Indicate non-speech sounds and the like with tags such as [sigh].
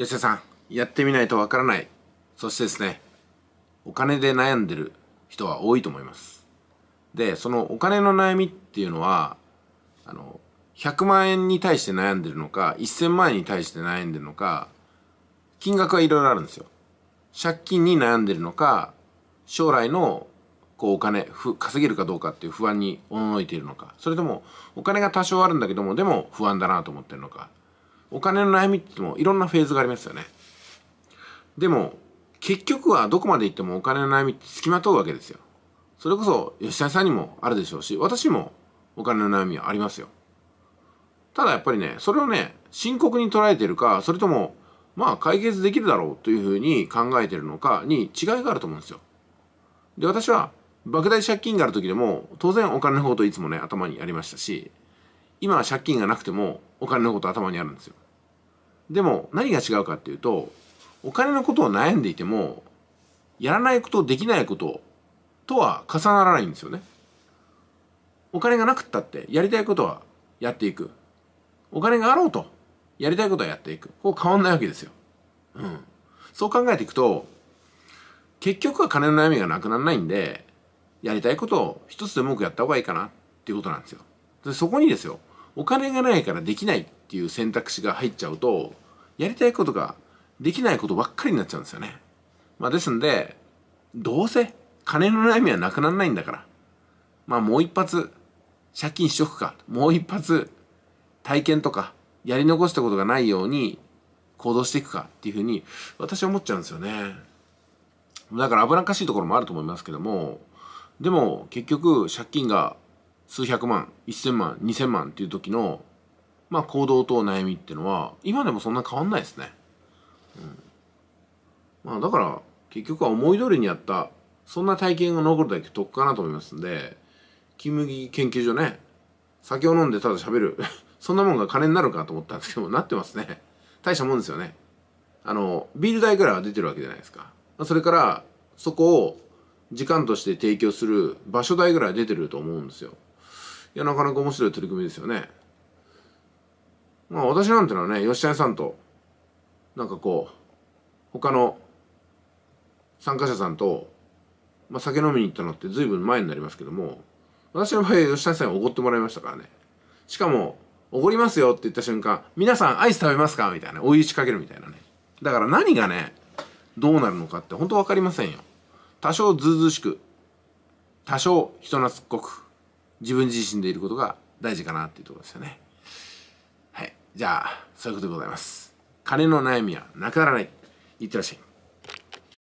吉田さんやってみないとわからない。そしてですねお金で悩んでる人は多いと思います。でそのお金の悩みっていうのはあの100万円に対して悩んでるのか1000万円に対して悩んでるのか金額はいろいろあるんですよ。借金に悩んでるのか将来のこうお金稼げるかどうかっていう不安におののいているのか。それともお金が多少あるんだけどもでも不安だなと思ってるのか。お金の悩みってもいろんなフェーズがありますよね。でも結局はどこまで行ってもお金の悩みって付きまとうわけですよ。それこそ吉田さんにもあるでしょうし私もお金の悩みはありますよ。ただやっぱりねそれをね深刻に捉えてるかそれともまあ解決できるだろうというふうに考えてるのかに違いがあると思うんですよ。で私は莫大借金がある時でも当然お金のこといつもね頭にありましたし今は借金がなくてもお金のこと頭にあるんですよ。でも何が違うかっていうとお金のことを悩んでいてもやらないことできないこととは重ならないんですよね。お金がなくったってやりたいことはやっていく。お金があろうとやりたいことはやっていく。こう変わんないわけですよ。うん。そう考えていくと結局は金の悩みがなくならないんでやりたいことを一つでも多くやった方がいいかなっていうことなんですよ。でそこにですよお金がないからできないっていう選択肢が入っちゃうとやりたいことができないことばっかりになっちゃうんですよね。まあ、ですんでどうせ金の悩みはなくならないんだからまあもう一発借金しとくかもう一発体験とかやり残したことがないように行動していくかっていうふうに私は思っちゃうんですよね。だから危なっかしいところもあると思いますけどもでも結局借金が数百万1000万2000万っていう時のまあ行動と悩みっていうのは今でもそんな変わんないですね。うん、まあだから結局は思い通りにやったそんな体験が残るだけ得かなと思いますんで金麦研究所ね酒を飲んでただ喋る [laughs] そんなもんが金になるかと思ったんですけどもなってますね。大したもんですよね。あのビール代ぐらいは出てるわけじゃないですか。それからそこを時間として提供する場所代ぐらい出てると思うんですよ。いやなかなか面白い取り組みですよね。まあ私なんてのはね吉谷さんとなんかこう他の参加者さんと、まあ、酒飲みに行ったのって随分前になりますけども私の場合吉谷さんにおごってもらいましたからね。しかも「おごりますよ」って言った瞬間「皆さんアイス食べますか?」みたいなお湯仕掛けるみたいなね。だから何がねどうなるのかって本当分かりませんよ。多少ずうずうしく多少人懐っこく自分自身でいることが大事かなっていうところですよね。はい。じゃあそういうことでございます。金の悩みはなくならない。いってらっしゃい。